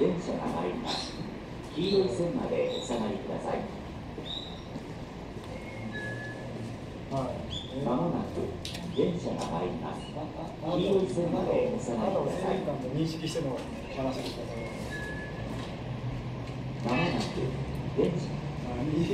電車が参ります黄色い線までお下がりください。はい。まもなく電車が参ります。黄色い線までお下がりください認識しての話ですかまもなく電車。あいい